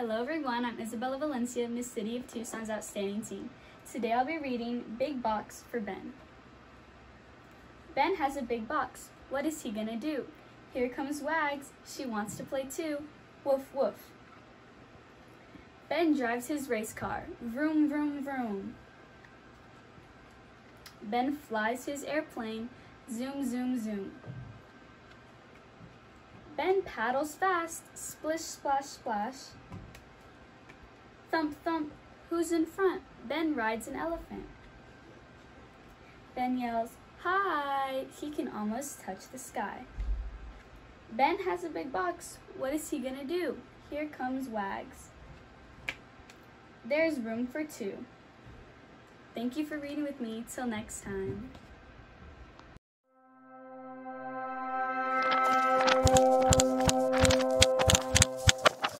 I'm Isabella Valencia, Miss City of Tucson's Outstanding Teen. Today I'll be reading Big Box for Ben. Ben has a big box. What is he gonna do? Here comes Wags. She wants to play too. Woof woof. Ben drives his race car. Vroom vroom vroom. Ben flies his airplane. Zoom zoom zoom. Ben paddles fast. Splish splash splash. Thump thump. Who's in front? Ben rides an elephant. Ben yells, Hi! He can almost touch the sky. Ben has a big box. What is he gonna do? Here comes Wags. There's room for two. Thank you for reading with me. Till next time.